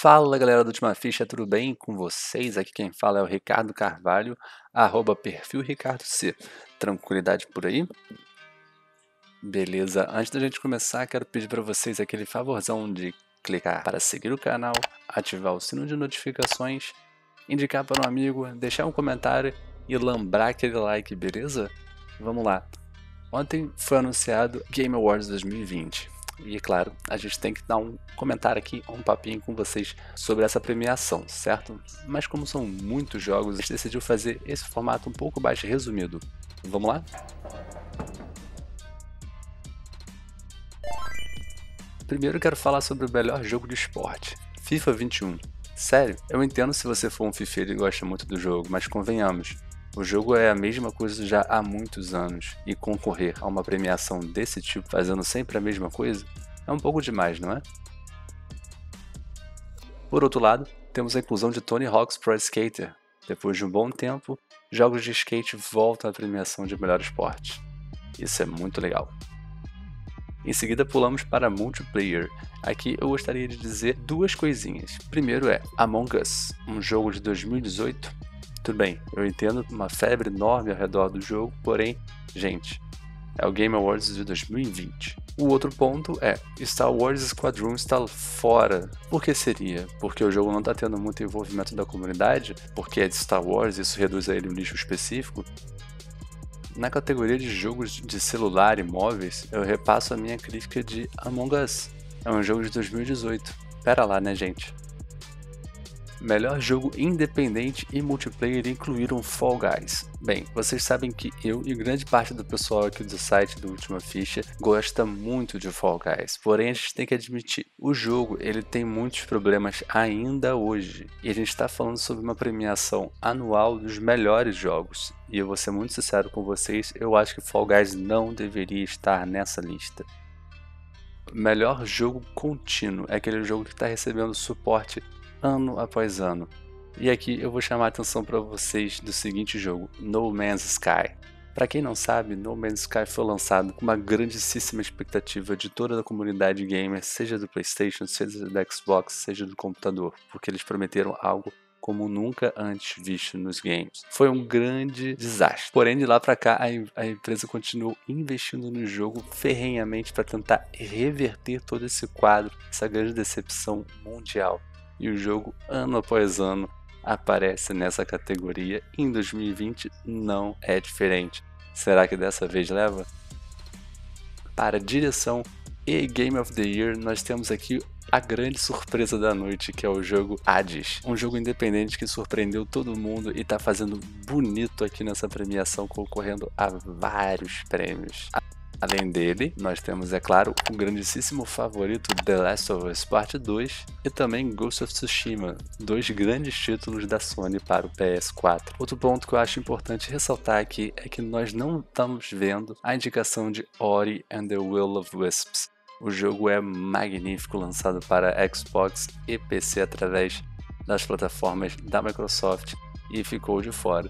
Fala galera do Última Ficha, tudo bem com vocês? Aqui quem fala é o Ricardo Carvalho, arroba perfil Ricardo C. Tranquilidade por aí? Beleza, antes da gente começar, quero pedir para vocês aquele favorzão de clicar para seguir o canal, ativar o sino de notificações, indicar para um amigo, deixar um comentário e lembrar aquele like, beleza? Vamos lá. Ontem foi anunciado Game Awards 2020. E é claro, a gente tem que dar um comentário aqui, um papinho com vocês sobre essa premiação, certo? Mas como são muitos jogos, a gente decidiu fazer esse formato um pouco mais resumido. Vamos lá? Primeiro quero falar sobre o melhor jogo de esporte, FIFA 21. Sério, eu entendo se você for um FIFA e gosta muito do jogo, mas convenhamos, o jogo é a mesma coisa já há muitos anos e concorrer a uma premiação desse tipo fazendo sempre a mesma coisa é um pouco demais, não é? Por outro lado, temos a inclusão de Tony Hawk's Pro Skater. Depois de um bom tempo, jogos de skate voltam à premiação de melhor esporte. Isso é muito legal. Em seguida, pulamos para multiplayer. Aqui eu gostaria de dizer duas coisinhas. Primeiro é Among Us, um jogo de 2018 tudo bem, eu entendo uma febre enorme ao redor do jogo, porém, gente, é o Game Awards de 2020. O outro ponto é, Star Wars Squadron está fora. Por que seria? Porque o jogo não está tendo muito envolvimento da comunidade? Porque é de Star Wars, isso reduz a ele um nicho específico? Na categoria de jogos de celular e móveis, eu repasso a minha crítica de Among Us. É um jogo de 2018. Pera lá, né, gente? Melhor jogo independente e multiplayer incluíram Fall Guys. Bem, vocês sabem que eu e grande parte do pessoal aqui do site do Última Ficha gosta muito de Fall Guys. Porém, a gente tem que admitir, o jogo ele tem muitos problemas ainda hoje. E a gente está falando sobre uma premiação anual dos melhores jogos. E eu vou ser muito sincero com vocês, eu acho que Fall Guys não deveria estar nessa lista melhor jogo contínuo. É aquele jogo que está recebendo suporte ano após ano. E aqui eu vou chamar a atenção para vocês do seguinte jogo, No Man's Sky. Para quem não sabe, No Man's Sky foi lançado com uma grandíssima expectativa de toda a comunidade gamer, seja do PlayStation, seja do Xbox, seja do computador, porque eles prometeram algo como nunca antes visto nos games. Foi um grande desastre. Porém, de lá para cá, a, a, empresa continuou investindo no jogo ferrenhamente para tentar reverter todo esse quadro, essa grande decepção mundial e o jogo, ano após ano, aparece nessa categoria. Em 2020 não é diferente. Será que dessa vez leva? Para direção e Game of the Year, nós temos aqui a grande surpresa da noite, que é o jogo Hades. Um jogo independente que surpreendeu todo mundo e está fazendo bonito aqui nessa premiação, concorrendo a vários prêmios. Além dele, nós temos, é claro, o grandíssimo favorito The Last of Us Part 2 e também Ghost of Tsushima, dois grandes títulos da Sony para o PS4. Outro ponto que eu acho importante ressaltar aqui é que nós não estamos vendo a indicação de Ori and the Will of Wisps. O jogo é magnífico, lançado para Xbox e PC através das plataformas da Microsoft e ficou de fora.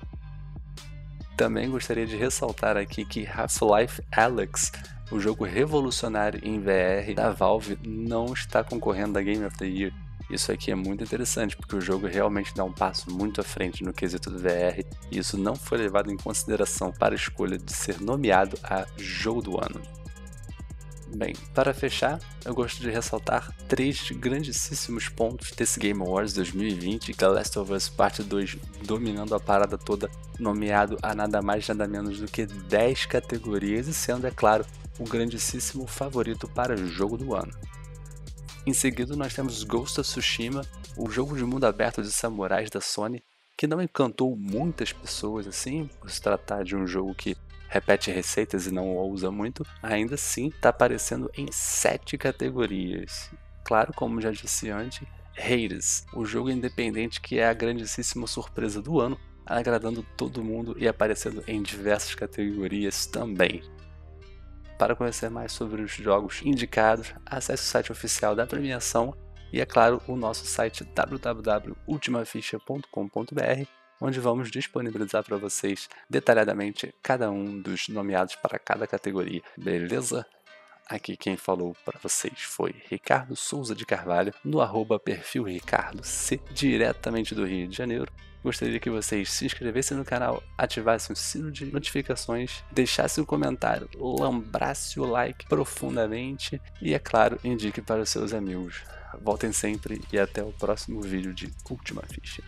Também gostaria de ressaltar aqui que Half-Life Alyx, o jogo revolucionário em VR da Valve, não está concorrendo a Game of the Year. Isso aqui é muito interessante, porque o jogo realmente dá um passo muito à frente no quesito do VR, e isso não foi levado em consideração para a escolha de ser nomeado a Jogo do Ano. Bem, para fechar, eu gosto de ressaltar três grandíssimos pontos desse Game Awards 2020, The Last of Us Part 2 dominando a parada toda, nomeado a nada mais nada menos do que 10 categorias e sendo, é claro, o grandíssimo favorito para o jogo do ano. Em seguida, nós temos Ghost of Tsushima, o jogo de mundo aberto de samurais da Sony, que não encantou muitas pessoas assim, por se tratar de um jogo que repete receitas e não ousa muito, ainda assim está aparecendo em sete categorias. Claro, como já disse antes, Hades, o jogo independente que é a grandíssima surpresa do ano, agradando todo mundo e aparecendo em diversas categorias também. Para conhecer mais sobre os jogos indicados, acesse o site oficial da premiação e, é claro, o nosso site www.ultimaficha.com.br onde vamos disponibilizar para vocês detalhadamente cada um dos nomeados para cada categoria, beleza? Aqui quem falou para vocês foi Ricardo Souza de Carvalho, no arroba perfil Ricardo C, diretamente do Rio de Janeiro. Gostaria que vocês se inscrevessem no canal, ativassem o sino de notificações, deixassem um comentário, lambrasse o like profundamente e, é claro, indique para os seus amigos. Voltem sempre e até o próximo vídeo de Última Ficha.